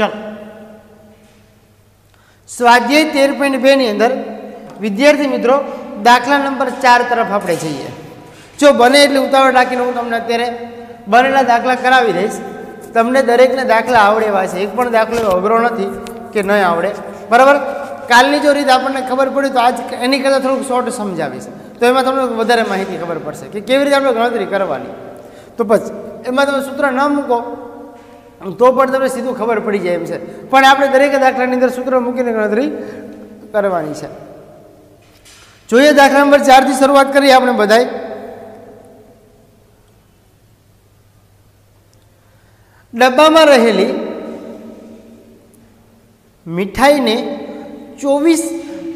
ચલો. સ્વાધ્યાય તેર પોઈન્ટ બે ની અંદર વિદ્યાર્થી મિત્રો, દાખલા નંબર ચાર તરફ આપણે જઈએ. જો બને એટલી ઉતાવળ રાખીને હું તમને અત્યારે બનેલા દાખલા કરાવી દઈશ. તમને દરેકને દાખલા આવડે એવા છે. એક પણ દાખલો અઘરો નથી કે નહીં આવડે. બરાબર? કાલની જો રીત આપણને ખબર પડી તો આજ એની કરતાં થોડુંક શોર્ટ સમજાવીશ. તો એમાં તમને વધારે માહિતી ખબર પડશે કે કેવી રીતે આપણે ગણતરી કરવાની. તો પછી એમાં તમે સૂત્ર ન મૂકો. તો પણ તમને સીધું ખબર પડી જાય એમ છે. પણ આપણે દરેક દાખલાની અંદર સૂત્ર મૂકીને ગણતરી કરવાની છે. જોઈએ દાખલા નંબર ચારથી શરૂઆત કરીએ આપણે બધાય. ડબ્બામાં રહેલી મીઠાઈને ચોવીસ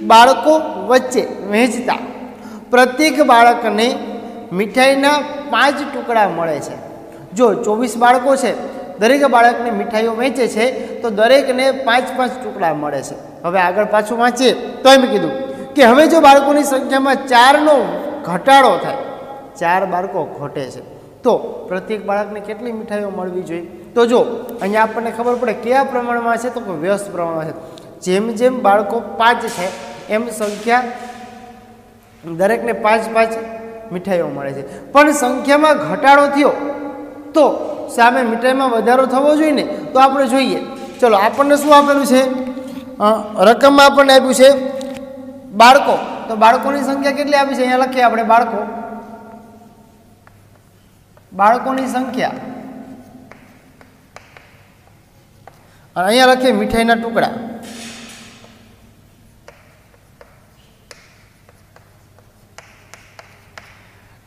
બાળકો વચ્ચે વહેંચતા પ્રત્યેક બાળકને મીઠાઈના પાંચ ટુકડા મળે છે. જો ચોવીસ બાળકો છે દરેક બાળકને મીઠાઈઓ વહેંચે છે, તો દરેકને પાંચ પાંચ ટુકડા મળે છે. હવે આગળ પાછું વાંચીએ. તો એમ કીધું કે હવે જો બાળકોની સંખ્યામાં ચારનો ઘટાડો થાય, ચાર બાળકો ઘટે છે, તો પ્રત્યેક બાળકને કેટલી મીઠાઈઓ મળવી જોઈએ? તો જો, અહીંયા આપણને ખબર પડે કયા પ્રમાણમાં છે, તો કે વ્યસ્ત પ્રમાણમાં છે. જેમ જેમ બાળકો પાંચ છે, એમ સંખ્યા દરેકને પાંચ પાંચ મીઠાઈઓ મળે છે. પણ સંખ્યામાં ઘટાડો થયો, તો સામે મીઠાઈમાં વધારો થવો જોઈએ ને, તો આપણે જોઈએ. ચલો, આપણને શું આપેલું છે? રકમમાં આપણને આપ્યું છે બાળકો. તો બાળકોની સંખ્યા કેટલી આપી છે? અહીંયા લખીએ આપણે બાળકો. બાળકોની સંખ્યા. અહીંયા લખીએ મીઠાઈના ટુકડા.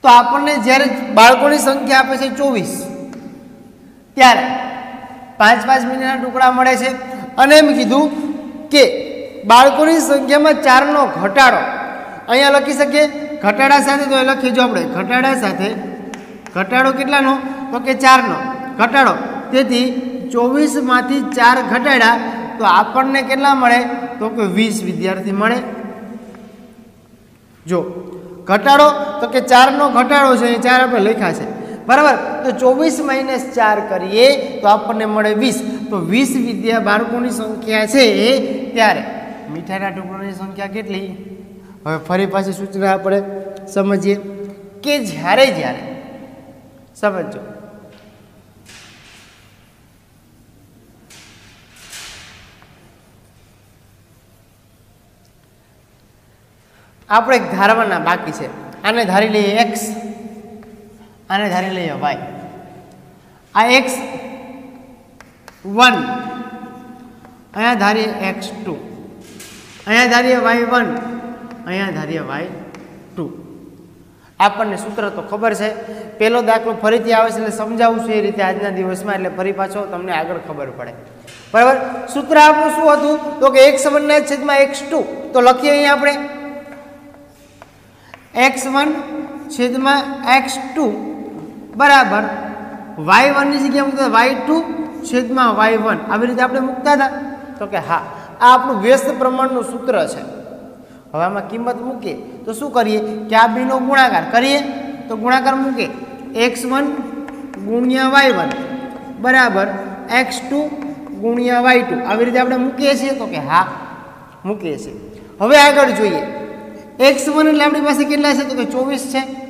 તો આપણને જ્યારે બાળકોની સંખ્યા આપે છે ચોવીસ. ત્યારે પાંચ પાંચ મિનિટના ટુકડા મળે છે અને એમ કીધું કે બાળકોની સંખ્યામાં ચારનો ઘટાડો. અહીંયા લખી શકીએ, ઘટાડા સાથે તો એ લખીજો આપણે, ઘટાડા સાથે ઘટાડો કેટલાનો તો કે ચારનો. ઘટાડો. તેથી ચોવીસમાંથી ચાર ઘટાડ્યા, તો આપણને કેટલા મળે? તો કે વીસ વિદ્યાર્થી મળે. જો, ઘટાડો, તો કે ચારનો ઘટાડો છે, એ ચાર આપણે લખ્યા છે. બરાબર? તો ચોવીસ માઇનસ ચાર કરીએ તો આપણને મળે વીસ. તો વીસ વિદ્યા બાળકોની સંખ્યા છે ત્યારે મીઠાઈના ટુકડાની સંખ્યા કેટલી? હવે ફરી પાછી સૂચના આપણે સમજીએ કે જ્યારે જ્યારે સમજો. આપણે ધારવાના બાકી છે. આને ધારી લઈએ એક્સ આને ધારી લઈએ વાય આ એક્સ વન અહીંયા ધારીએ એક્સ ટુ અહીંયા ધારીએ વાય વન અહીંયા ધારીએ વાય ટુ આપણને સૂત્ર તો ખબર છે. પહેલો દાખલો ફરીથી આવે છે એટલે સમજાવું છું એ રીતે આજના દિવસમાં, એટલે ફરી પાછો તમને આગળ ખબર પડે. બરાબર? સૂત્ર આપણું શું હતું? તો કે એક્સ વનના છેદમાં એક્સ ટુ તો લખીએ અહીંયા આપણે. એક્સ વન છેદમાં એક્સ ટુ બરાબર. વાય વનની જગ્યાએ મૂકતા વાય ટુ છેદમાં વાય વન. આવી રીતે આપણે મૂકતા હતા. તો કે હા, આ આપણું વ્યસ્ત પ્રમાણનું સૂત્ર છે. હવે આમાં કિંમત મૂકીએ. તો શું કરીએ? કે આ બીનો ગુણાકાર કરીએ? તો ગુણાકાર મૂકીએ. એક્સ વન ગુણ્યા વાય વન. બરાબર. એક્સ ટુ ગુણ્યા વાય ટુ. આવી રીતે આપણે મૂકીએ છીએ. તો કે હા, મૂકીએ છીએ. હવે આગળ જોઈએ. એક્સ વન એટલે આપણી પાસે કેટલા છે? તો કે ચોવીસ છે.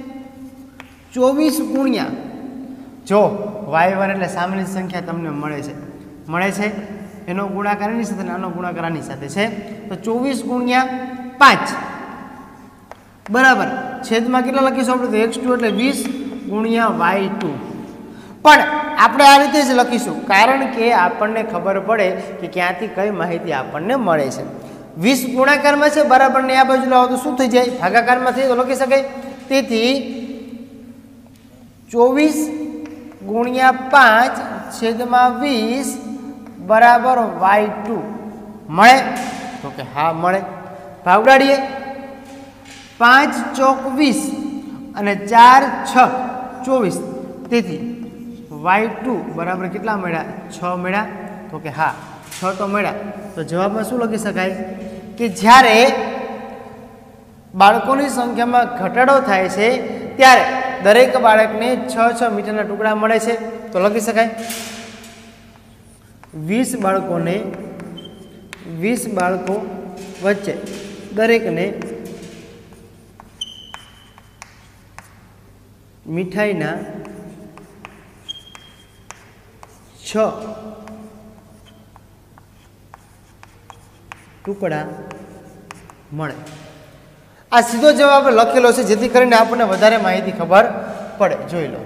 ચોવીસ ગુણ્યા. જો વાય વન એટલે સામેની સંખ્યા તમને મળે છે. મળે છે એનો ગુણાકાર એની સાથે નાનો ગુણાકારની સાથે છે. તો ચોવીસ ગુણ્યા પાંચ. બરાબર. છેદમાં કેટલા લખીશું આપણે તો એક્સ ટુ એટલે વીસ ગુણ્યા વાય ટુ પણ આપણે આ રીતે જ લખીશું. કારણ કે આપણને ખબર પડે કે ક્યાંથી કઈ માહિતી આપણને મળે છે. વીસ ગુણાકારમાં છે, બરાબરને આ બાજુ લાવો તો શું થઈ જાય? ભાગાકારમાં થઈ તો લખી શકાય. તેથી ચોવીસ ગુણ્યા પાંચ છેદમાં વીસ બરાબર વાય ટુ. મળે? તો કે હા, મળે. ભાવ ઉડાડીએ પાંચ ચોક વીસ અને ચાર છ ચોવીસ. તેથી વાય ટુ બરાબર કેટલા મળ્યા? છ મળ્યા. તો કે હા, છ તો મળ્યા. તો જવાબમાં શું લખી શકાય? કે જ્યારે બાળકોની સંખ્યામાં ઘટાડો થાય છે, ત્યારે દરેક બાળકને છ છ મીટરના ટુકડા મળે છે. તો લખી શકાય. વીસ બાળકોને, વીસ બાળકો વચ્ચે દરેકને મીઠાઈના છ ટુકડા મળે. આ સીધો જવાબ લખેલો છે, જેથી કરીને આપણને વધારે માહિતી ખબર પડે. જોઈ લો.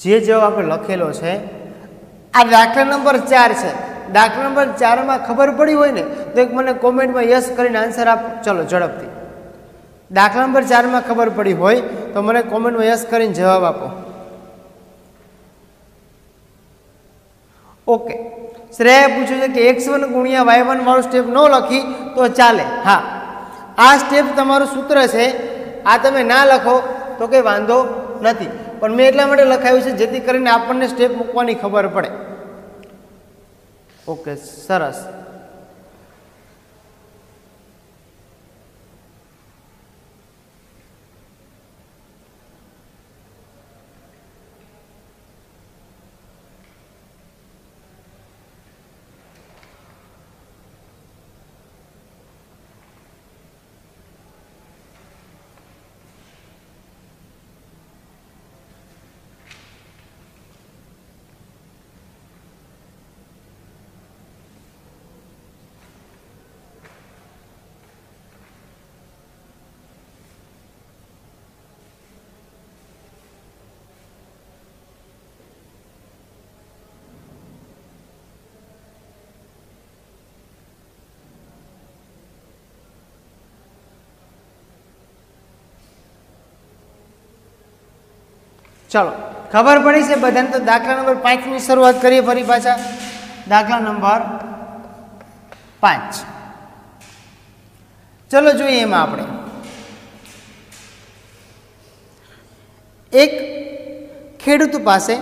જે જવાબ આપણે લખેલો છે, આ દાખલા નંબર ચાર છે. દાખલા નંબર ચારમાં ખબર પડી હોય ને, તો એક મને કોમેન્ટમાં યસ કરીને આન્સર આપો, ચલો, ઝડપથી. દાખલા નંબર ચારમાં ખબર પડી હોય, તો મને કોમેન્ટમાં યસ કરીને જવાબ આપો. ઓકે. શ્રેયા પૂછ્યું છે કે એક્સ વન ગુણ્યા વાય વન વાળું સ્ટેપ ન લખી તો ચાલે. હા. આ સ્ટેપ તમારું સૂત્ર છે. આ તમે ના લખો તો કંઈ વાંધો નથી. પણ મેં એટલા માટે લખાયું છે જેથી કરીને આપણને સ્ટેપ મૂકવાની ખબર પડે. ઓકે સરસ. ચલો, ખબર પડી છે બધાને તો દાખલા નંબર પાંચની શરૂઆત કરીએ ફરી પાછા. દાખલા નંબર પાંચ. ચલો જોઈએ એમાં આપણે. એક ખેડૂત પાસે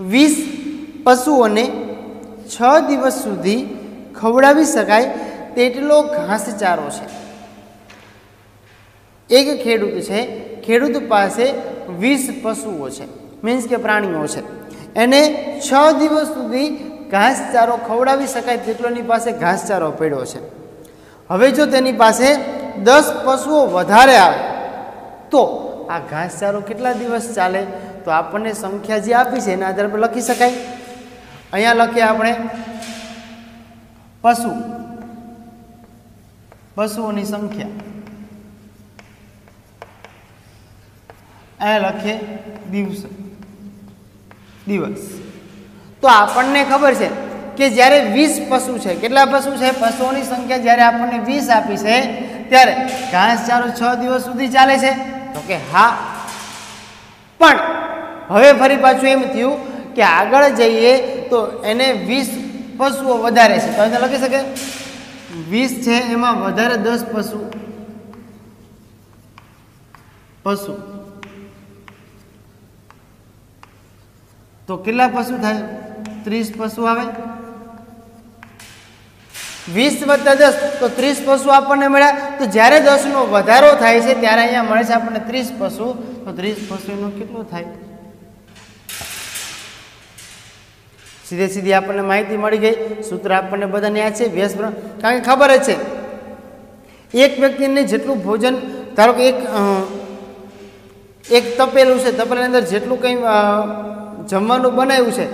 વીસ પશુઓને છ દિવસ સુધી ખવડાવી શકાય તેટલો ઘાસચારો છે. એક ખેડૂત છે, ખેડૂત પાસે વીસ પશુઓ છે. મીન્સ કે પ્રાણીઓ છે. એને છ દિવસ સુધી ઘાસચારો ખવડાવી શકાય તેટલોની પાસે ઘાસચારો પડ્યો છે. હવે જો તેની પાસે દસ પશુઓ વધારે આવે, તો આ ઘાસચારો કેટલા દિવસ ચાલે? તો આપણને સંખ્યા જે આપી છે, એના આધાર પર લખી શકાય. અહીંયા લખીએ આપણે, પશુ. પશુઓની સંખ્યા. અહીંયા લખીએ દિવસ. દિવસ. તો આપણને ખબર છે કે જ્યારે વીસ પશુ છે, કેટલા પશુ છે? પશુઓની સંખ્યા જ્યારે આપણને વીસ આપી છે, ત્યારે ઘાસચારો છ દિવસ સુધી ચાલે છે. તો કે હા. પણ હવે ફરી પાછું એમ થયું કે આગળ જઈએ તો એને વીસ પશુઓ વધારે છે. તો લખી શકે? વીસ છે, એમાં વધારે દસ પશુ. પશુ. તો કેટલા પશુ થાય? ત્રીસ પશુ આવે? વીસ વત્તા દસ, તો ત્રીસ પશુ આપણને મળ્યા. તો જ્યારે દસનો વધારો થાય છે, ત્યારે અહીંયા મળે છે આપણને ત્રીસ પશુ. તો ત્રીસ પશુનું કેટલું થાય? સીધે સીધી આપણને માહિતી મળી ગઈ. સૂત્ર આપણને બધાને યાદ છે, વ્યસ્ત કારણ કે ખબર જ છે. એક વ્યક્તિને જેટલું ભોજન, ધારો કે એક એક તપેલું છે, તપેલાની અંદર જેટલું કંઈ જમવાનું બનાવ્યું છે,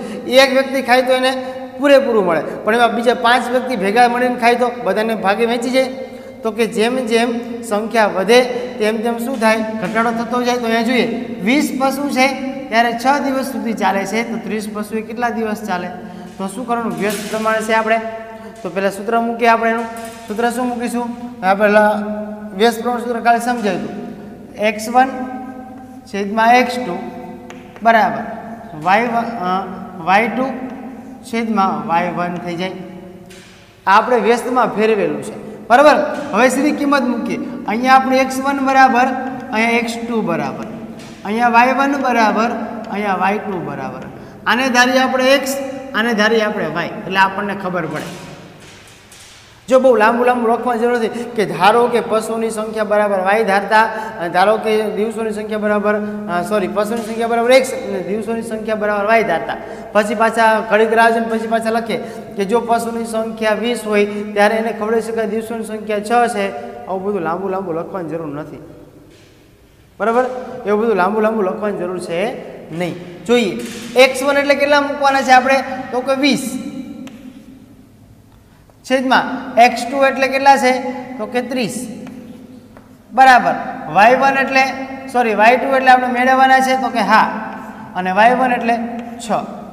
એક વ્યક્તિ ખાય તો એને પૂરેપૂરું મળે. પણ એમાં બીજા પાંચ વ્યક્તિ ભેગા મળીને ખાય તો બધાને ભાગે વેચી જાય. તો કે જેમ જેમ સંખ્યા વધે, તેમ તેમ શું થાય? ઘટાડો થતો જાય. તો અહીંયા જોઈએ, વીસ પશુ છે, ત્યારે છ દિવસ સુધી ચાલે છે. તો ત્રીસ પશુ એ કેટલા દિવસ ચાલે? તો શું કરવાનું? વ્યસ્ત પ્રમાણે છે આપણે. તો પહેલાં સૂત્ર મૂકીએ આપણે એનું. સૂત્ર શું મૂકીશું? પહેલાં વ્યસ્ત પ્રમાણ સૂત્ર કાલે સમજાવ્યું એક્સ વન છેદમાં એક્સ ટુ બરાબર. વાય વાય ટુ છેદમાં વાય વન થઈ જાય. આ આપણે વ્યસ્તમાં ફેરવેલું છે. બરાબર? હવે સીધી કિંમત મૂકીએ. અહીંયા આપણે એક્સ વન બરાબર, અહીંયા એક્સ ટુ બરાબર. અહીંયા વાય વન બરાબર, અહીંયા વાય ટુ બરાબર. આને ધારીએ આપણે એક્સ આને ધારીએ આપણે વાય એટલે આપણને ખબર પડે. જો બહુ લાંબુ લાંબુ લખવાની જરૂર નથી કે ધારો કે પશુની સંખ્યા બરાબર વાય ધારતા ધારો કે દિવસોની સંખ્યા બરાબર સોરી પશુની સંખ્યા બરાબર એક દિવસોની સંખ્યા બરાબર વાય ધારતા. પછી પાછા ઘડીક રાહ પછી પાછા લખે કે જો પશુની સંખ્યા વીસ હોય, ત્યારે એને ખબર કે દિવસોની સંખ્યા છ છે. આવું બધું લાંબુ લાંબુ લખવાની જરૂર નથી. બરાબર? એવું બધું લાંબુ લાંબુ લખવાની જરૂર છે નહીં. જોઈએ. એક્સ વન એટલે કેટલા મૂકવાના છે આપણે? તો કે વીસ. છેદમાં એક્સ ટુ એટલે કેટલા છે? તો કે ત્રીસ. બરાબર. વાય વન એટલે સોરી વાય ટુ એટલે આપણે મેળવવાના છે, તો કે હા. અને વાય વન એટલે છ.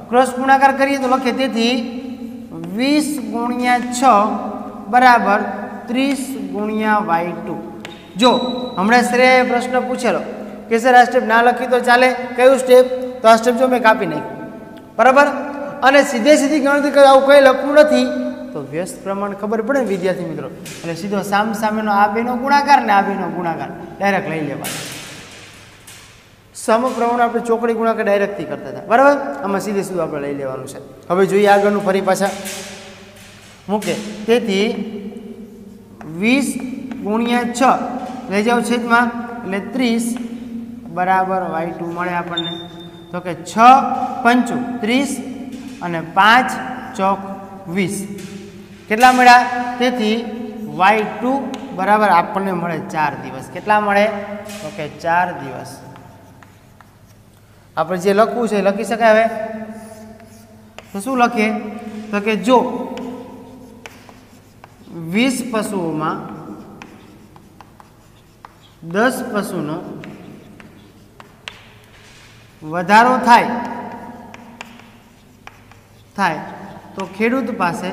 ક્રોસ ગુણાકાર કરીએ તો લખીએ, તેથી વીસ ગુણ્યા છ બરાબર ત્રીસ ગુણ્યા વાય ટુ જો, હમણાં શ્રેય પ્રશ્ન પૂછેલો. કે સર આ સ્ટેપ ના લખી તો ચાલે? કયું સ્ટેપ તો આ સ્ટેપ જો મેં કાપી નાખ્યું. બરાબર? અને સીધે સીધી ગણતરી આવું કંઈ લખવું નથી. તો વ્યસ્ત પ્રમાણ ખબર પડે વિદ્યાર્થી મિત્રો. એટલે સીધો સામ સામેનો આ બેનો ગુણાકાર ને આ બેનો ગુણાકાર. ડાયરેક્ટ લઈ લેવાનો. સમપ્રમાણ આપણે ચોકડી ગુણાકાર ડાયરેક્ટથી કરતા હતા. બરાબર? આમાં સીધે સીધું આપણે લઈ લેવાનું છે? હવે જોઈએ આગળનું ફરી પાછા. મૂકે. તેથી વીસ ગુણ્યા છ. લઈ જાઓ છેદમાં. એટલે ત્રીસ બરાબર વાય ટુ મળે આપણને. તો કે છ પંચું. ત્રીસ અને પાંચ ચોક વીસ. કેટલા મળ્યા? તેથી વાય ટુ બરાબર આપણને મળે ચાર દિવસ. કેટલા મળે? તો કે ચાર દિવસ. આપણે જે લખવું છે લખી શકાય હવે? તો શું લખીએ? તો કે જો વીસ પશુઓમાં દસ પશુનો વધારો થાય થાય, તો ખેડૂત પાસે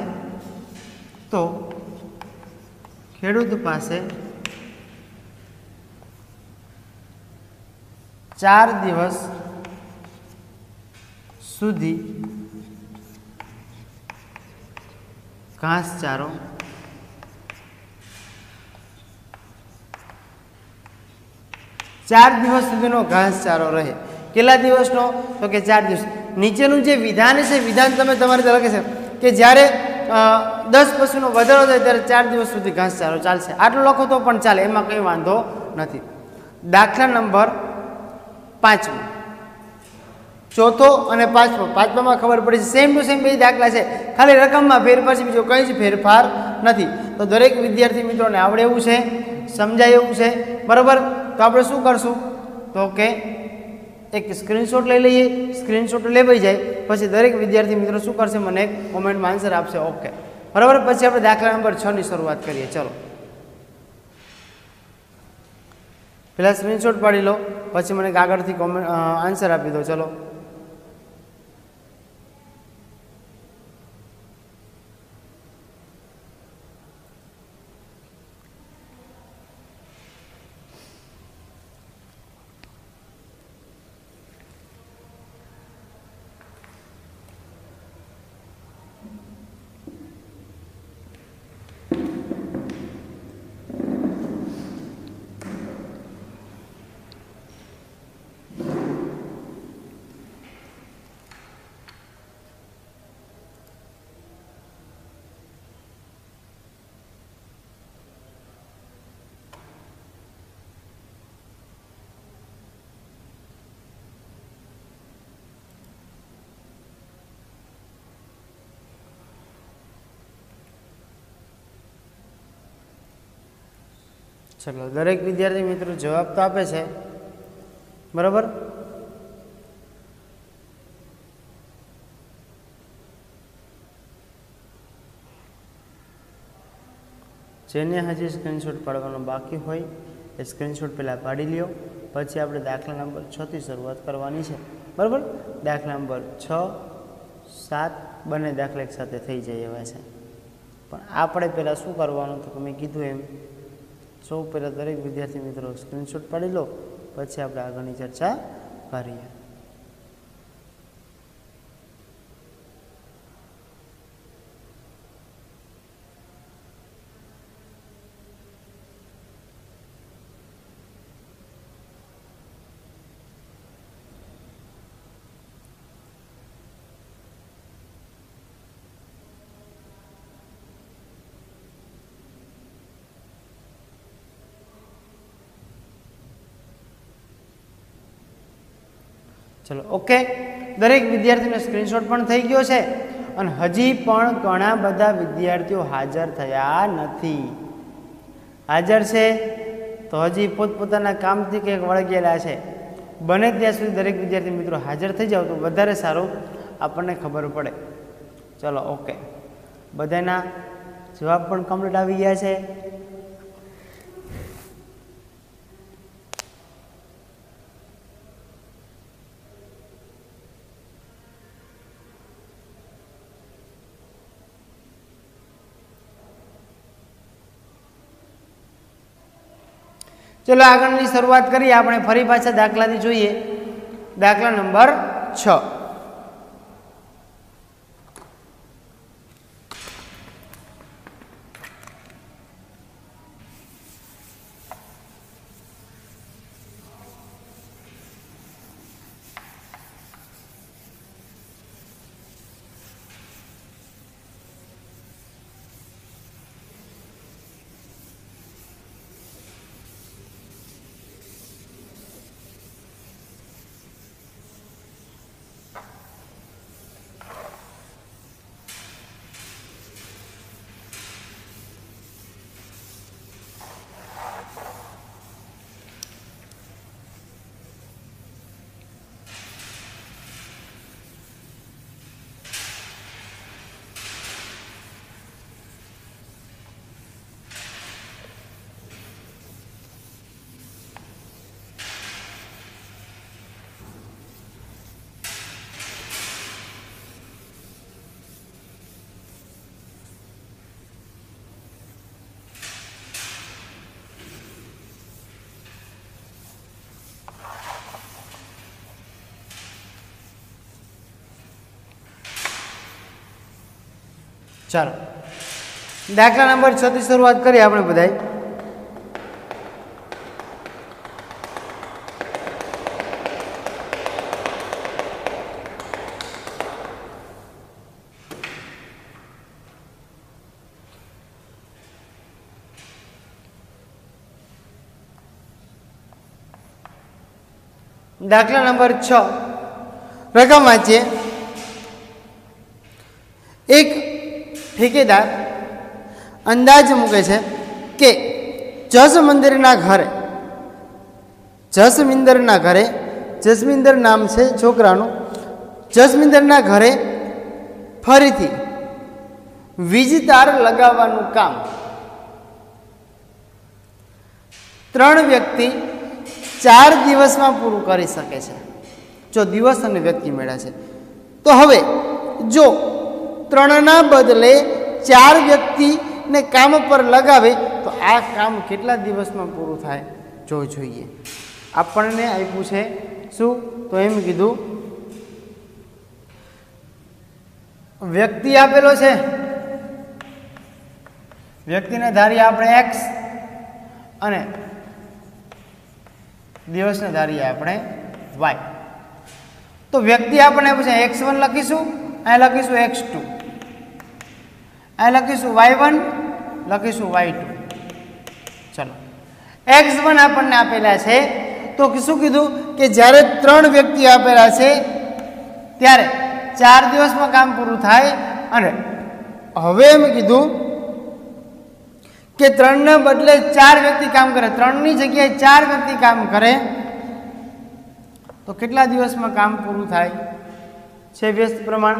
તો ખેડૂત પાસે ચાર દિવસ સુધી ઘાસચારો ચાર દિવસ સુધીનો ઘાસચારો રહે. કેટલા દિવસનો? તો કે ચાર દિવસ. નીચેનું જે વિધાન છે, વિધાન તમે તમારી લખે છે કે જ્યારે દસ પશુનો વધારો થાય ત્યારે ચાર દિવસ સુધી ઘાસચારો ચાલશે. આટલું લખો તો પણ ચાલે, એમાં કંઈ વાંધો નથી. દાખલા નંબર પાંચમો. ચોથો અને પાંચમો. પાંચમામાં ખબર પડી છે સેમ ટુ સેમ બે દાખલા છે. ખાલી રકમમાં ફેરફાર છે બીજો કંઈ જ ફેરફાર નથી. તો દરેક વિદ્યાર્થી મિત્રોને આવડે એવું છે, સમજાય એવું છે. બરાબર? તો આપણે શું કરશું? તો કે એક સ્ક્રીનશોટ લઈ લઈએ સ્ક્રીનશોટ લેવાઈ જાય, પછી દરેક વિદ્યાર્થી મિત્રો શું કરશે મને એક કોમેન્ટમાં આન્સર આપશે ઓકે બરાબર? પછી આપણે દાખલા નંબર છ ની શરૂઆત કરીએ, ચલો. પહેલાં સ્ક્રીનશોટ પાડી લો, પછી મને આગળથી કોમેન્ટ આન્સર આપી દો, ચલો. ચલો, દરેક વિદ્યાર્થી મિત્રો જવાબ તો આપે છે. બરાબર? જેને હજી સ્ક્રીનશોટ પાડવાનો બાકી હોય, એ સ્ક્રીનશોટ પહેલાં પાડી લ્યો. પછી આપણે દાખલા નંબર છથી શરૂઆત કરવાની છે. બરાબર? દાખલા નંબર છ, સાત, બંને દાખલા એક સાથે થઈ જાય એવા છે. પણ આપણે પહેલાં શું કરવાનું તો મેં કીધું એમ. સૌ પહેલાં દરેક વિદ્યાર્થી મિત્રો સ્ક્રીનશોટ પાડી લો પછી આપણે આગળની ચર્ચા કરીએ. ચલો. ઓકે દરેક વિદ્યાર્થીનો સ્ક્રીનશોટ પણ થઈ ગયો છે અને હજી પણ ઘણા બધા વિદ્યાર્થીઓ હાજર થયા નથી. હાજર છે તો હજી પોતપોતાના કામથી કંઈક વળગેલા છે. બને ત્યાં સુધી દરેક વિદ્યાર્થી મિત્રો હાજર થઈ જાવ તો વધારે સારું આપણને ખબર પડે. ચલો ઓકે બધાના જવાબ પણ કમ્પ્લીટ આવી ગયા છે. ચલો આગળની શરૂઆત કરીએ. આપણે ફરી પાછા દાખલાથી જોઈએ. દાખલા નંબર છ. ચાલો. દાખલા નંબર છથી શરૂઆત કરીએ આપણે બધાય. દાખલા નંબર છ. રકમ વાંચીએ. એક ઠેકેદાર અંદાજ મૂકે છે કે જસમંદિરના ઘરે જસમિંદરના ઘરે જસમિંદર નામ છે છોકરાનું જસમિંદરના ઘરે ફરીથી વીજતાર લગાવવાનું કામ. ત્રણ વ્યક્તિ ચાર દિવસમાં પૂરું કરી શકે છે. જો દિવસ અને વ્યક્તિ મેળા છે. તો હવે જો ત્રણના બદલે ચાર વ્યક્તિને કામ પર લગાવે, તો આ કામ કેટલા દિવસમાં પૂરું થાય? જો જોઈએ. આપણને આપ્યું છે શું? તો એમ કીધું, વ્યક્તિ આપેલો છે. વ્યક્તિને ધારીએ આપણે એક્સ અને દિવસને ધારીએ આપણે વાય તો વ્યક્તિ આપણને આપ્યું છે એક્સ વન લખીશું, અહીં લખીશું એક્સ ટુ અહીં લખીશું વાય વન લખીશું વાય ટુ ચલો. એક્સ વન આપણને આપેલા છે. તો શું કીધું? કે જ્યારે ત્રણ વ્યક્તિ આપેલા છે, ત્યારે ચાર દિવસમાં કામ પૂરું થાય અને હવે એમ કીધું કે ત્રણને બદલે ચાર વ્યક્તિ કામ કરે. ત્રણની જગ્યાએ ચાર વ્યક્તિ કામ કરે, તો કેટલા દિવસમાં કામ પૂરું થાય? છે વ્યસ્ત પ્રમાણ?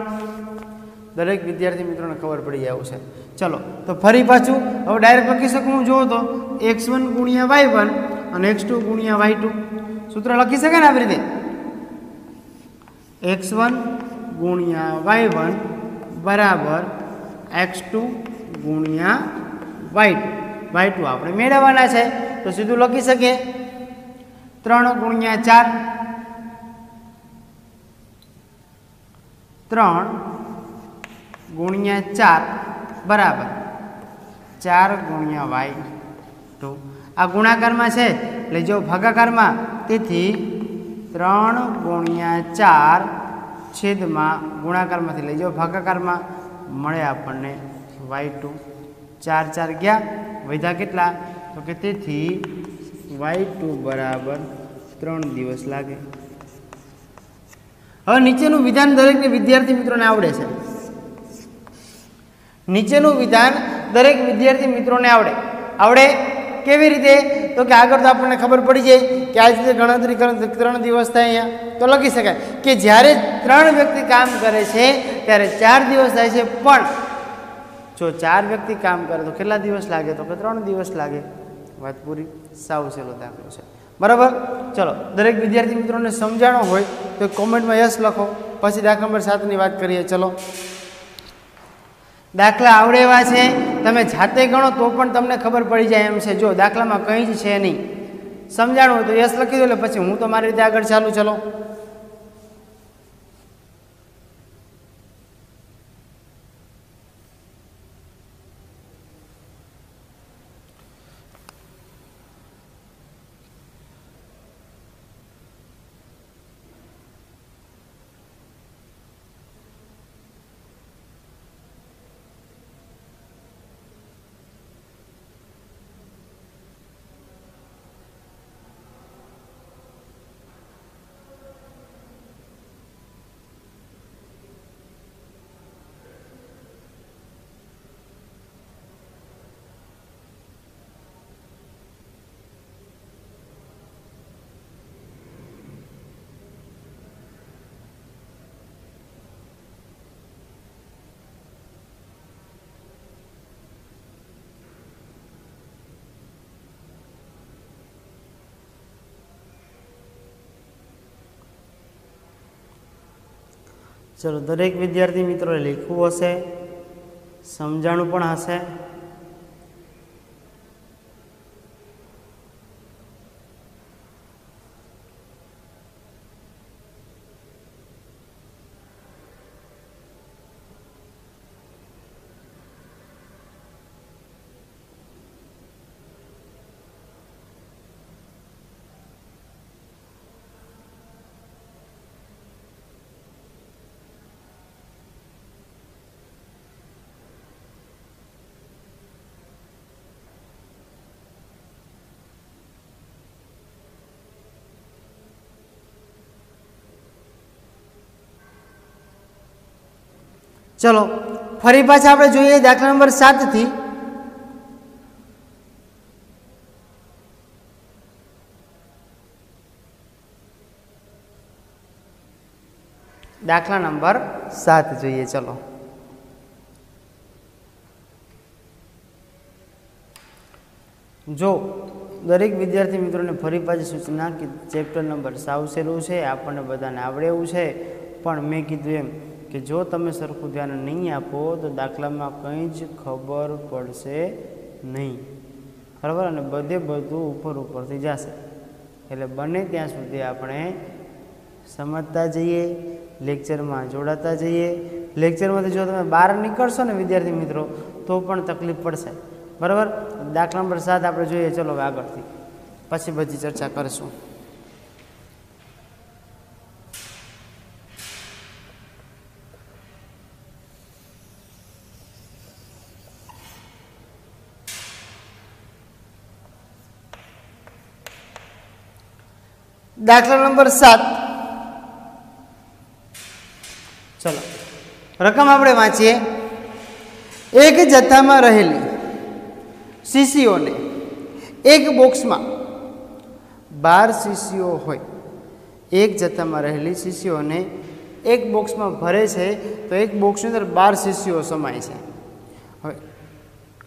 દરેક વિદ્યાર્થી મિત્રોને ખબર પડી જાય છે. ચલો, તો ફરી પાછું, હવે ડાયરેક્ટ લખી શકું હું? જોઉં તો એક્સ વન ગુણ્યા વાય વન અને એક્સ ટુ ગુણ્યા વાય ટુ સૂત્ર લખી શકે ને આવી રીતે? એક્સ વન ગુણ્યા વાય વન બરાબર એક્સ ટુ ગુણ્યા વાય ટુ વાય ટુ આપણે મેળવવાના છે. તો સીધું લખી શકીએ? ત્રણ ગુણ્યા ચાર. ત્રણ ગુણ્યા ચાર. બરાબર. ચાર ગુણ્યા વાય ટુ આ ગુણાકારમાં છે. એટલે જો ભાગાકારમાં તેથી ત્રણ ગુણ્યા ચાર છેદમાં ગુણાકારમાંથી લઈ જાઓ ભાગાકારમાં મળે આપણને વાય ટુ ચાર ચાર ગયા. વધ્યા કેટલા? તો કે તેથી વાય ટુ બરાબર ત્રણ દિવસ લાગે. હવે નીચેનું વિધાન દરેકને વિદ્યાર્થી મિત્રોને આવડે છે. નીચેનું વિધાન દરેક વિદ્યાર્થી મિત્રોને આવડે. આવડે કેવી રીતે? તો કે આગળ તો આપણને ખબર પડી જાય કે આજ રીતે ગણતરી ત્રણ દિવસ થાય અહીંયા. તો લખી શકાય કે જ્યારે ત્રણ વ્યક્તિ કામ કરે છે, ત્યારે ચાર દિવસ થાય છે. પણ જો ચાર વ્યક્તિ કામ કરે તો કેટલા દિવસ લાગે? તો કે ત્રણ દિવસ લાગે. વાત પૂરી? સાવ સહેલો દાખલો છે. બરાબર? ચલો, દરેક વિદ્યાર્થી મિત્રોને સમજાણો હોય તો કોમેન્ટમાં યસ લખો. પછી દાખલા નંબર સાતની વાત કરીએ. ચલો. દાખલા આવડે એવા છે, તમે જાતે ગણો તો પણ તમને ખબર પડી જાય એમ છે. જો દાખલામાં કંઈ જ છે નહીં. સમજાણું તો યસ લખી દો, એટલે પછી હું તો મારી રીતે આગળ ચાલુ ચલો. ચલો દરેક વિદ્યાર્થી મિત્રોએ લખવું હશે સમજાણું પણ હશે. ચલો, ફરી પાછા આપણે જોઈએ દાખલા નંબર સાતથી દાખલા નંબર સાત જોઈએ, ચલો. જો, દરેક વિદ્યાર્થી મિત્રોને ફરી પાછી સૂચના કે ચેપ્ટર નંબર સાવ છે, આપણને બધાને આવડે એવું છે, પણ મેં કીધું એમ કે જો તમે સરખું ધ્યાન નહીં આપો, તો દાખલામાં કંઈ જ ખબર પડશે નહીં. બરાબર અને બધે બધું ઉપર ઉપરથી જશે. એટલે બને ત્યાં સુધી આપણે સમજતા જઈએ, લેક્ચરમાં જોડાતા જઈએ. લેક્ચરમાંથી જો તમે બહાર નીકળશો ને, વિદ્યાર્થી મિત્રો, તો પણ તકલીફ પડશે. બરાબર? દાખલા નંબર સાત આપણે જોઈએ. ચલો આગળથી. પછી બધી ચર્ચા કરીશું. દાખલા નંબર સાત. ચલો, રકમ આપણે વાંચીએ. એક જથ્થામાં રહેલી શીશીઓને એક બોક્સમાં બાર શીશીઓ હોય. એક જથ્થામાં રહેલી શીશીઓને એક બોક્સમાં ભરે છે, તો એક બોક્સની અંદર બાર શીશીઓ સમાય છે.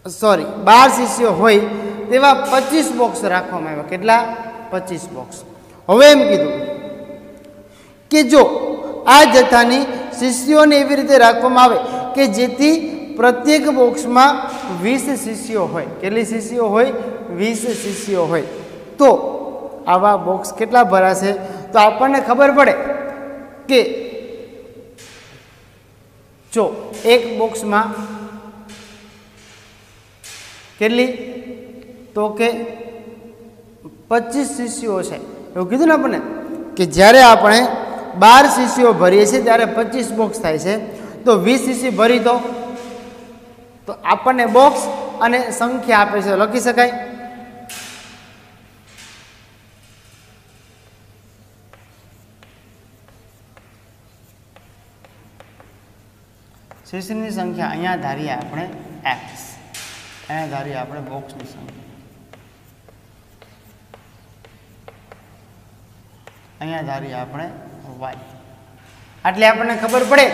સોરી બાર શીશીઓ હોય તેવા પચીસ બોક્સ રાખવામાં આવ્યા. કેટલા? પચીસ બોક્સ. હવે એમ કીધું કે જો આ જથ્થાની શિષ્યોને એવી રીતે રાખવામાં આવે કે જેથી પ્રત્યેક બોક્સમાં વીસ શિષ્યો હોય. કેટલી શિષ્યો હોય? વીસ શિષ્યો હોય. તો આવા બોક્સ કેટલા ભરાશે? તો આપણને ખબર પડે કે જો એક બોક્સમાં કેટલી? તો કે પચીસ શિષ્યો છે. એવું કીધું ને આપણને? કે જ્યારે આપણે બાર સીસીઓ ભરીએ છીએ, ત્યારે પચીસ બોક્સ થાય છે. તો વીસ સીસી ભરી તો? તો આપણને બોક્સ અને સંખ્યા આપે છે. લખી શકાય? સીસીની સંખ્યા અહીંયા ધારીએ આપણે એક્સ અહીંયા ધારીએ આપણે બોક્સની સંખ્યા. અહીંયા ધારીએ આપણે વાય. એટલે આપણને ખબર પડે.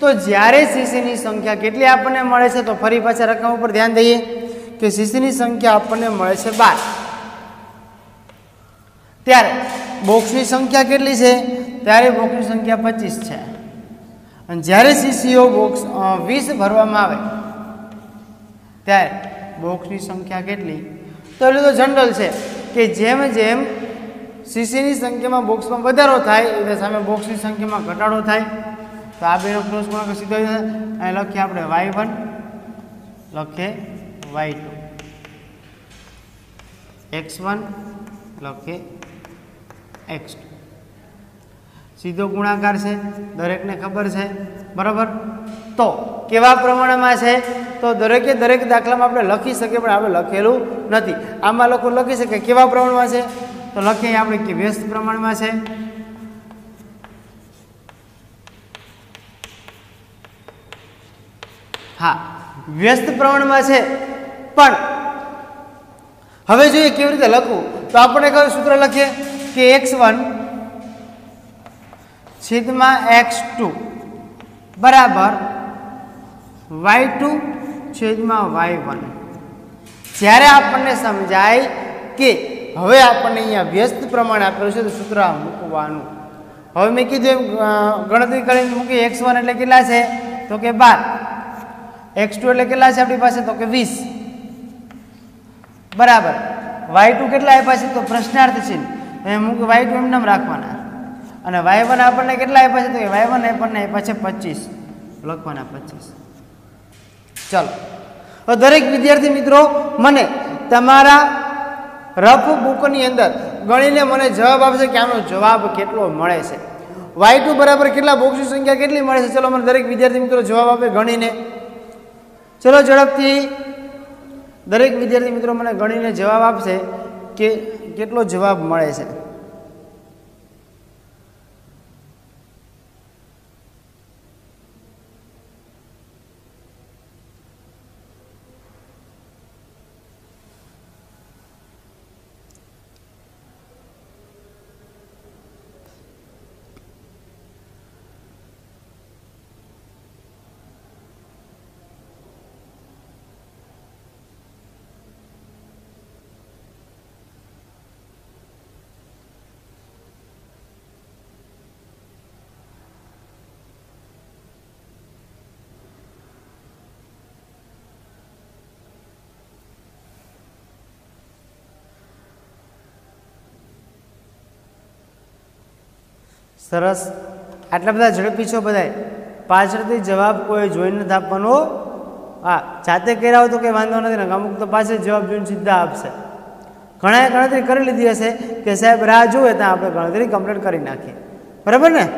તો જ્યારે સીસીની સંખ્યા કેટલી આપણને મળે છે, તો ફરી પાછા રકમ ઉપર ધ્યાન દઈએ કે સીસીની સંખ્યા આપણને મળે છે બાર. ત્યારે બોક્સની સંખ્યા કેટલી છે? ત્યારે બોક્સની સંખ્યા પચીસ છે. અને જ્યારે સીસીઓ બોક્સ વીસ ભરવામાં આવે, ત્યારે બોક્સની સંખ્યા કેટલી? તો એટલે તો જનરલ છે કે જેમ જેમ સીસીની સંખ્યામાં બોક્સમાં વધારો થાય, એટલે સામે બોક્સની સંખ્યામાં ઘટાડો થાય. તો આ બેનો ક્રોસ ગુણાકાર સીધો અહીં લખીએ આપણે વાય વન લખીએ વાય ટુ એક્સ વન લખીએ એક્સ સીધો ગુણાકાર છે, દરેકને ખબર છે. બરાબર? તો કેવા પ્રમાણમાં છે? તો દરેકે દરેક દાખલામાં આપણે લખી શકીએ, પણ આપણે લખેલું નથી. આમાં લોકો લખી શકે, કેવા પ્રમાણમાં છે? તો લખીએ આપણે કે વ્યસ્ત પ્રમાણમાં છે. હા, વ્યસ્ત પ્રમાણમાં છે, પણ હવે જોઈએ કેવી રીતે લખવું. તો આપણે કયું સૂત્ર લખીએ? કે એક્સ વન છેદમાં એક્સ ટુ બરાબર વાય ટુ છેદમાં વાય વન. જ્યારે આપણને સમજાય કે હવે આપણને અહીંયા વ્યસ્ત પ્રમાણે આપેલું છે તો સૂત્ર મૂકવાનું. હવે મેં કીધું એમ ગણતરી કરીને મૂકી એક્સ વન એટલે કેટલા છે? તો કે બાર. એક્સ ટુ એટલે કેટલા છે આપણી પાસે? તો કે વીસ. બરાબર. વાય ટુ કેટલા આપ્યા છે? તો પ્રશ્નાર્થ છે. એ મૂકી વાય ટુ એમને રાખવાના. અને વાય વન આપણને કેટલા આપ્યા છે? તો કે વાય વન આપણને આપ્યા છે પચીસ. લખવાના પચીસ. ચલો. દરેક વિદ્યાર્થી મિત્રો, મને તમારા રફ બુકની અંદર ગણીને મને જવાબ આપશે કે આનો જવાબ કેટલો મળે છે. વાય ટુ બરાબર કેટલા બોક્સની સંખ્યા કેટલી મળે છે? ચલો મને દરેક વિદ્યાર્થી મિત્રો જવાબ આપે ગણીને. ચલો ઝડપથી. દરેક વિદ્યાર્થી મિત્રો મને ગણીને જવાબ આપશે કે કેટલો જવાબ મળે છે. સરસ. આટલા બધા ઝડપી છો બધાય. પાછળથી જવાબ કોઈ જોઈને નથી આપવાનો. હા, જાતે કર્યા હોય તો કંઈ વાંધો નથી ને, અમુક તો પાછળ જવાબ જોઈને સીધા આપશે. ઘણાએ ગણતરી કરી લીધી હશે કે સાહેબ રાહ જોવે ત્યાં આપણે ગણતરી કમ્પ્લીટ કરી નાખીએ. બરાબર ને?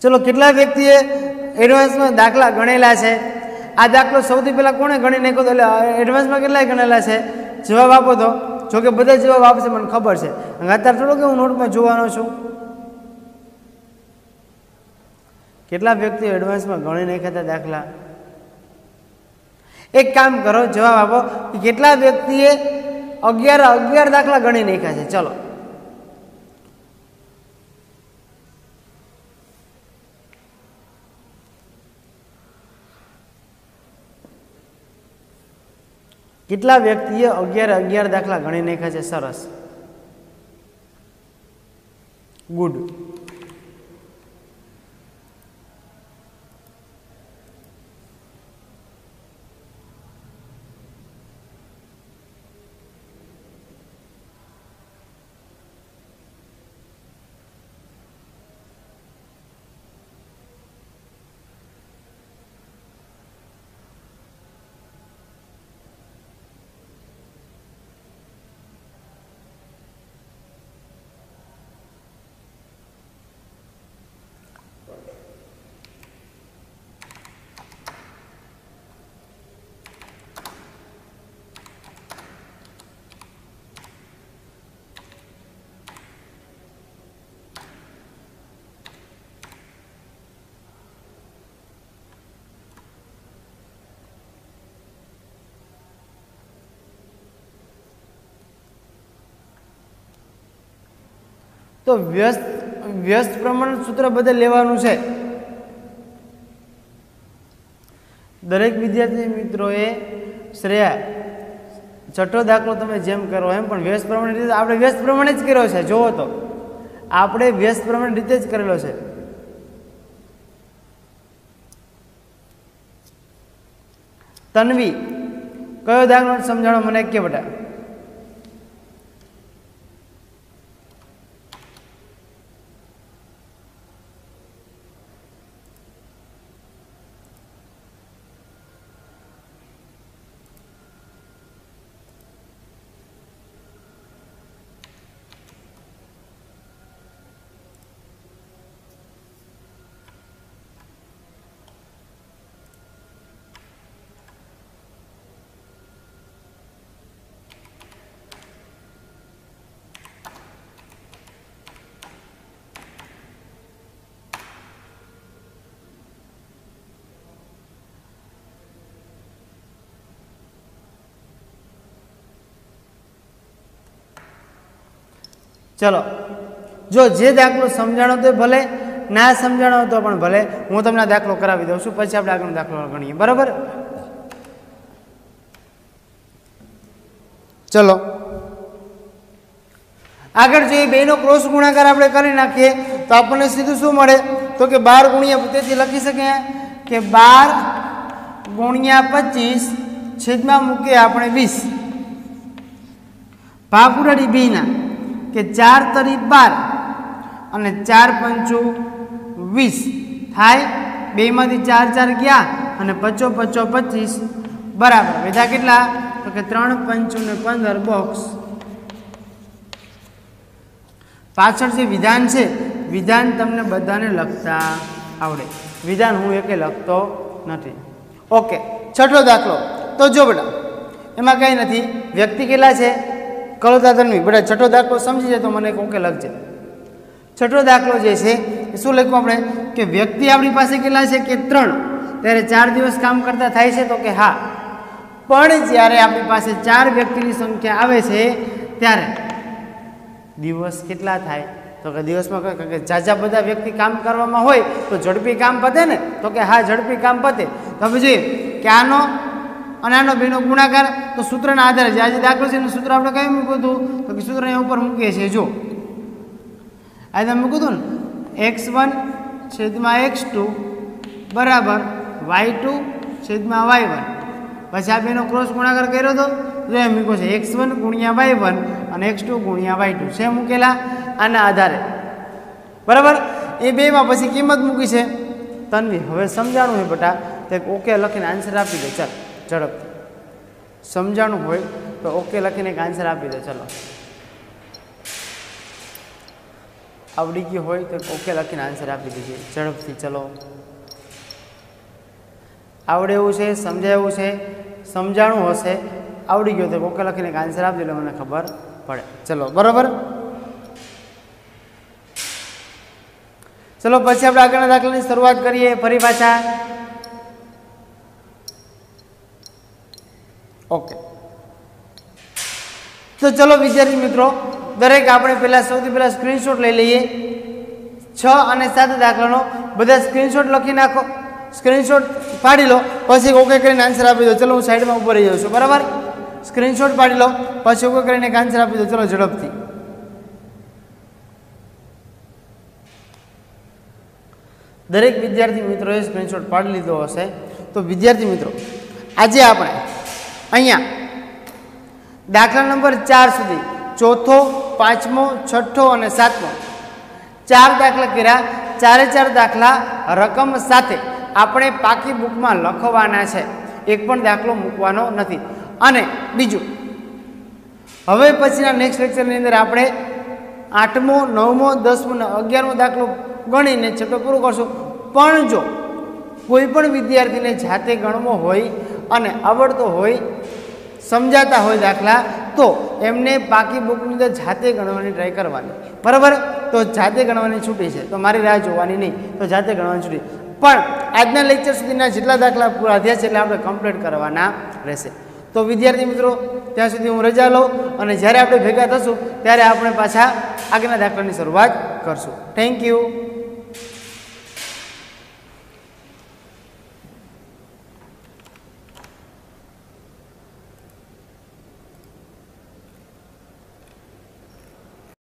ચલો કેટલા વ્યક્તિએ એડવાન્સમાં દાખલા ગણેલા છે. આ દાખલો સૌથી પહેલાં કોણે ગણી નાખ્યો તો એટલે એડવાન્સમાં કેટલાય ગણેલા છે? જવાબ આપો તો. જોકે બધા જવાબ આપશે, મને ખબર છે. અત્યારે થોડો કે હું નોટમાં જોવાનો છું. કેટલા વ્યક્તિઓ એડવાન્સમાં ગણી નાખ્યા હતા દાખલા એક કામ કરો જવાબ આપો કે કેટલા વ્યક્તિએ અગિયાર અગિયાર દાખલા ગણી નાખ્યા છે ચલો કેટલા વ્યક્તિએ અગિયાર અગિયાર દાખલા ગણી નાખ્યા છે સરસ ગુડ તો વ્યસ્ત વ્યસ્ત પ્રમાણ સૂત્ર બધે લેવાનું છે. દરેક વિદ્યાર્થી મિત્રોએ શ્રેયા છઠ્ઠો દાખલો તમે જેમ કરો એમ, પણ વ્યસ્ત પ્રમાણે રીતે આપણે વ્યસ્ત પ્રમાણે જ કર્યો છે જોવો તો. આપણે વ્યસ્ત પ્રમાણે રીતે જ કરેલો છે. તન્વી, કયો દાખલો સમજાણો મને કે બેટા? ચલો. જો જે દાખલો સમજાણો તો ભલે, ના સમજાણો તો પણ ભલે, હું તમને દાખલો કરાવી દઉં છું, પછી આપણે આગળનો દાખલો ગણીએ. બરાબર? ચલો. આગળ જોઈએ બેનો ક્રોસ ગુણાકાર આપણે કરી નાખીએ, તો આપણને સીધું શું મળે? તો કે બાર ગુણ્યા તેથી લખી શકીએ કે બાર ગુણ્યા પચીસ છેદમાં મૂકીએ આપણે વીસ. ભાગ ઉડાડી બીના. કે ચાર તરી બાર અને ચાર પંચુ વીસ. થાય? બેમાંથી ચાર ચાર ગયા અને પચો પચો પચીસ. બરાબર. બધા કેટલા? તો કે ત્રણ પંચુ ને પંદર બોક્સ. પાછળ જે વિધાન છે. વિધાન તમને બધાને લખતા આવડે. વિધાન હું એકે લખતો નથી. ઓકે. છઠ્ઠો દાખલો. તો જો બેટા, એમાં કંઈ નથી. વ્યક્તિ કેટલા છે? કલોતા ધનવી બધા છઠ્ઠો દાખલો સમજી જાય તો મને કોકે લખજે છઠ્ઠો દાખલો જે છે, એ શું લખ્યું આપણે? કે વ્યક્તિ આપણી પાસે કેટલા છે? કે ત્રણ. ત્યારે ચાર દિવસ કામ કરતા થાય છે તો કે હા. પણ જ્યારે આપણી પાસે ચાર વ્યક્તિની સંખ્યા આવે છે, ત્યારે દિવસ કેટલા થાય? તો કે દિવસમાં કે જાજા બધા વ્યક્તિ કામ કરવામાં હોય, તો ઝડપી કામ પતે ને? તો કે હા, ઝડપી કામ પતે. તો હવે જોઈએ, કે આનો અને આનો બેનો ગુણાકાર તો સૂત્રના આધારે જે આજે દાખલો છે એનું સૂત્ર આપણે કયું મૂક્યું હતું? તો કે સૂત્ર અહીંયા ઉપર મૂકીએ છીએ જો આજે તમે મૂક્યું હતું ને? એક્સ વન છેદમાં એક્સ ટુ બરાબર વાય ટુ છેદમાં વાય વન. પછી આ બેનો ક્રોસ ગુણાકાર કર્યો હતો તો એમ મૂક્યો છે, એક્સ વન ગુણ્યા વાય વન અને એક્સ ટુ ગુણ્યા વાય ટુ. છે મૂકેલા? આના આધારે. બરાબર? એ બેમાં પછી કિંમત મૂકી છે. તન્વી, હવે સમજાણું હોય બટા. તો ઓકે લખીને આન્સર આપી દે, ચાલ. ઝડપથી સમજાણું હોય તો ઓકે લખીને એક આન્સર આપી દે, ચલો. આવડી ગયું હોય તો ઓકે લખીને આન્સર આપી દેજે, ઝડપથી, ચલો. આવડે એવું છે, સમજાય છે, સમજાણું હશે, આવડી ગયો તો ઓકે લખીને એક આન્સર આપી એટલે મને ખબર પડે. ચલો, બરાબર? ચલો, પછી આપણે આગળના દાખલાની શરૂઆત કરીએ, ફરી પાછા. ઓકે. તો ચલો વિદ્યાર્થી મિત્રો, દરેક આપણે પહેલાં સૌથી પહેલાં સ્ક્રીનશોટ લઈ લઈએ. છ અને સાત દાખલાનો, બધા સ્ક્રીનશોટ લખી નાખો. સ્ક્રીનશોટ પાડી લો, પછી ઓકે કરીને આન્સર આપી દો. ચલો હું સાઈડમાં ઉપર રહી જાઉં છું, બરાબર? સ્ક્રીનશોટ પાડી લો, પછી ઓકે કરીને એક આન્સર આપી દો. ચલો ઝડપથી. દરેક વિદ્યાર્થી મિત્રોએ સ્ક્રીનશોટ પાડી લીધો હશે. તો વિદ્યાર્થી મિત્રો, આજે આપણે અહીંયા. દાખલા નંબર ચાર સુધી. ચોથો, પાંચમો, છઠ્ઠો અને સાતમો. ચાર દાખલા કર્યા. ચારે ચાર દાખલા રકમ સાથે આપણે પાકી બુકમાં લખવાના છે. એક પણ દાખલો મૂકવાનો નથી. અને બીજું. હવે પછીના નેક્સ્ટ લેક્ચરની અંદર આપણે આઠમો, નવમો, દસમો ને અગિયારમો દાખલો ગણીને છેલ્લો પૂરો કરશું. પણ જો કોઈ પણ વિદ્યાર્થીને જાતે ગણવો હોય અને આવડતો હોય સમજાતા હોય દાખલા, તો એમને પાકી બુકની અંદર જાતે ગણવાની ટ્રાય કરવાની. બરાબર? તો જાતે ગણવાની છૂટી છે. તો મારી રાહ જોવાની નહીં. તો જાતે ગણવાની છૂટી. પણ આજના લેક્ચર સુધીના જેટલા દાખલા પૂરા થયા છે એટલે આપણે કમ્પ્લીટ કરવાના રહેશે. તો વિદ્યાર્થી મિત્રો, ત્યાં સુધી હું રજા લઉં અને જ્યારે આપણે ભેગા થશું, ત્યારે આપણે પાછા આગળના દાખલાની શરૂઆત કરશું. Thank you